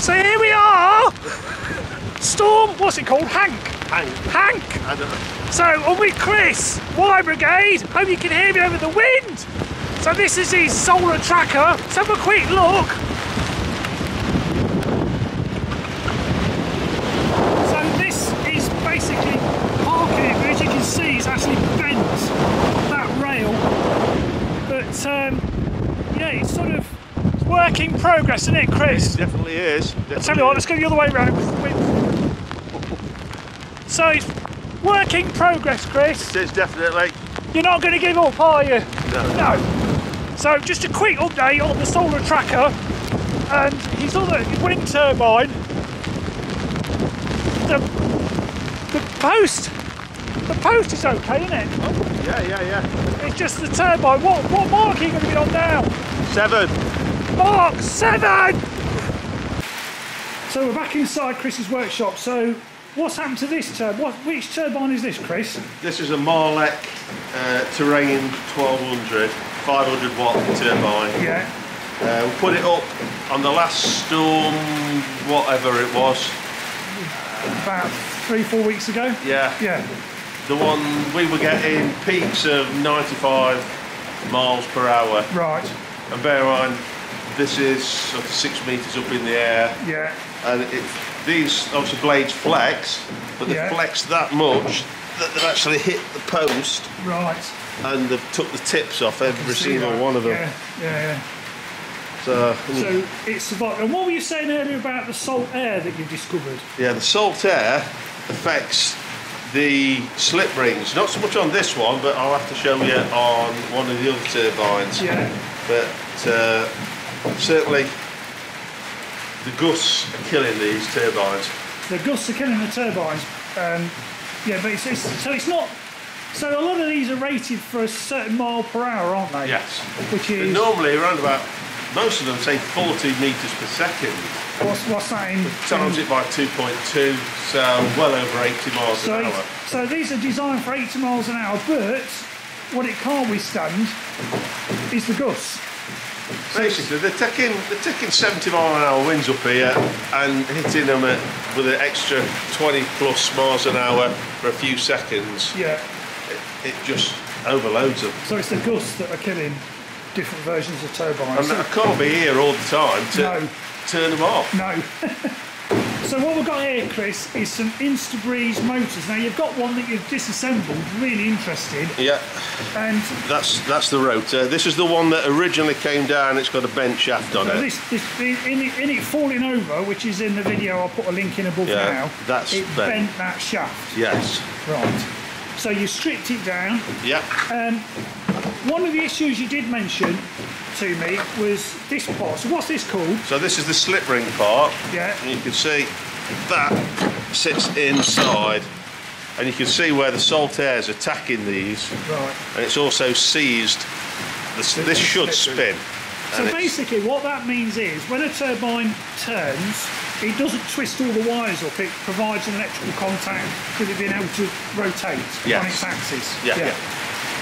So here we are. Storm, what's it called? Henk. Henk. Henk. I don't know. So I'm with Chris, Wire Brigade. Hope you can hear me over the wind. So this is his solar tracker. Let's have a quick look. So this is basically parking it, but as you can see, it's actually bent that rail. But um, yeah, it's sort of work in progress, isn't it, Chris? Definitely is. I tell you what, let's go the other way around. So it's work in progress, Chris. It is definitely. You're not going to give up, are you? No. No. So just a quick update on the solar tracker and his other wind turbine. The, the post, the post is okay, isn't it? Oh, yeah, yeah, yeah. It's just the turbine. What what mark are you going to be on now? Seven. Mark seven. So we're back inside Chris's workshop. So what's happened to this turbine? What which turbine is this, Chris? This is a Marlec uh, Terrain 1200, 500 watt turbine. Yeah. Uh, we put it up on the last storm, whatever it was. About three, four weeks ago. Yeah. Yeah. The one we were getting peaks of 95 miles per hour. Right. And bear in mind, this is sort of six meters up in the air. Yeah. and it, these obviously blades flex, but they Yeah. flex that much that they've actually hit the post Right. and they've took the tips off every single one of them. Yeah. Yeah. yeah. So, So it's survived. And what were you saying earlier about the salt air that you've discovered? yeah, the salt air affects the slip rings. Not so much on this one, but I'll have to show you on one of the other turbines. Yeah. But uh, certainly the gusts are killing these turbines. The gusts are killing the turbines. Um, yeah, but it's, it's so it's not. So a lot of these are rated for a certain mile per hour, aren't they? Yes. Which But is normally around about, most of them say 40 metres per second. what's, what's that in? Times it by 2.2, so well over 80 miles So, an hour. so these are designed for 80 miles an hour, but what it can't withstand is the gusts. Basically, they're taking they're taking 70 mile an hour winds up here and hitting them at, with an extra 20 plus miles an hour for a few seconds. Yeah. It, it just overloads them. So it's the gusts that are killing different versions of turbines. And I can't be here all the time to No. turn them off. No. so what we've got here, Chris, is some Instabreeze motors. Now you've got one that you've disassembled, really interested, Yeah, and that's that's the rotor. This is the one that originally came down. It's got a bent shaft on so it. this, this in, in, it, in it falling over, which is in the video, I'll put a link in above Yeah, now. that's it bent. bent that shaft. Yes. Right. So you stripped it down. Yeah. Um, one of the issues you did mention to me was this part. So what's this called? So this is the slip ring part. Yeah. And you can see that sits inside. And you can see where the salt air is attacking these. Right. And it's also seized. This, this should spin. So basically, what that means is when a turbine turns, it doesn't twist all the wires up. It provides an electrical contact with it being able to rotate Yes. on its axis. Yeah, yeah.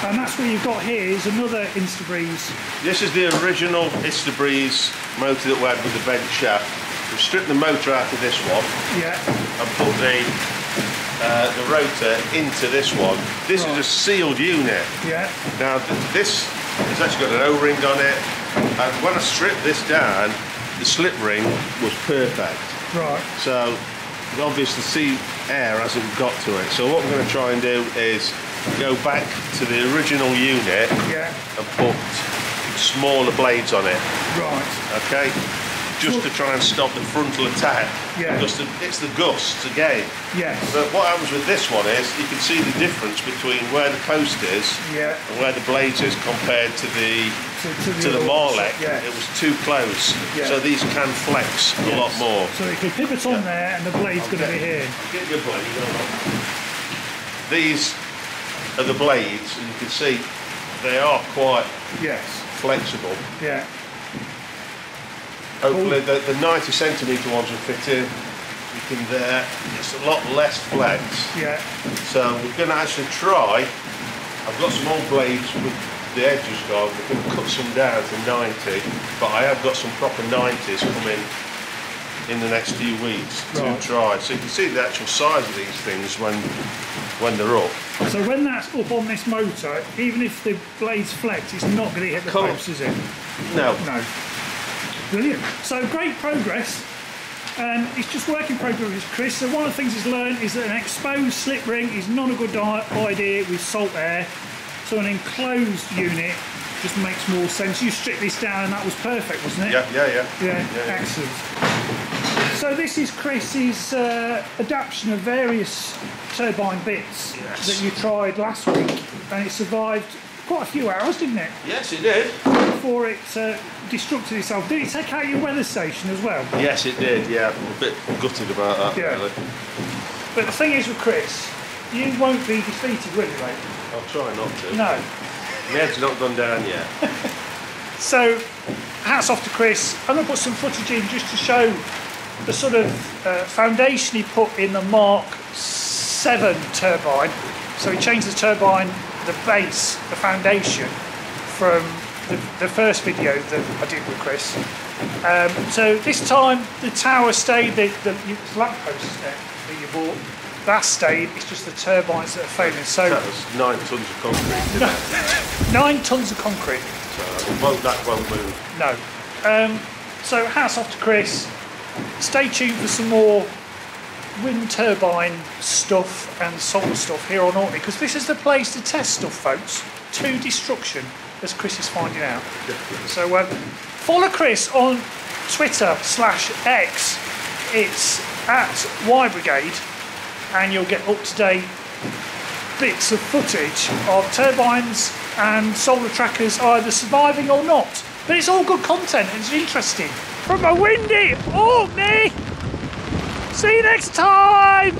And that's what you've got here is another Instabreeze. This is the original Instabreeze motor that we had with the bent shaft. We've stripped the motor out of this one Yeah. and put the uh, the rotor into this one. This Right. is a sealed unit. Yeah. Now th- this has actually got an O-ring on it, and when I stripped this down, the slip ring was perfect. Right. So obviously the sea air hasn't got to it. So what we're going to try and do is go back to the original unit Yeah. and put smaller blades on it. Right. Okay, just to try and stop the frontal attack. Yeah. Because it's the gusts again. Yes. But what happens with this one is you can see the difference between where the post is Yeah. and where the blades is compared to the To, to the, to the. Marlec. Yeah. It was too close. Yeah. So these can flex a lot more. So if you pivot on there, and the blade's going to be here. Get your blade. These are the blades, and you can see they are quite Yes. flexible. Yeah. Hopefully the, the 90 centimetre ones will fit in. You can there, it's a lot less flex. Yeah. So we're going to actually try, I've got some old blades with the edges gone, we're going to cut some down to 90, but I have got some proper 90s coming in the next few weeks to Right. try. So you can see the actual size of these things when when they're up. So when that's up on this motor, even if the blade's flexed, it's not going to hit the Cool. posts, is it? No, No. Brilliant. So great progress. Um, it's just work in progress with Chris. So one of the things he's learned is that an exposed slip ring is not a good idea with salt air. So an enclosed unit just makes more sense. You stripped this down and that was perfect, wasn't it? yeah, yeah, yeah. Yeah, yeah. excellent. So this is Chris's uh, adaptation of various turbine bits Yes. that you tried last week, and it survived quite a few hours, didn't it, Yes, it did. before it uh, destructed itself? Did it take out your weather station as well? Yes, it did. Yeah, I'm a bit gutted about that. Yeah. Really. But the thing is with Chris, you won't be defeated, will you, mate? I'll try not to. No. Head's not gone down yet. So, hats off to Chris. I'm going to put some footage in just to show the sort of uh, foundation he put in the Mark 7 turbine. So he changed the turbine, the base, the foundation from the, the first video that I did with Chris. Um, so this time the tower stayed, the, the, the lamppost there that you bought, that stayed, it's just the turbines that are failing. So That was nine tons of concrete. Nine tonnes of concrete. So won't, that won't move. No. Um, so hats off to Chris. Stay tuned for some more wind turbine stuff and solar stuff here on Orkney because this is the place to test stuff, folks. To destruction, as Chris is finding out. So um, follow Chris on Twitter slash X. It's at Wire Brigade, and you'll get up to date bits of footage of turbines and solar trackers either surviving or not. But it's all good content it's interesting. From a windy Oh, me! See you next time!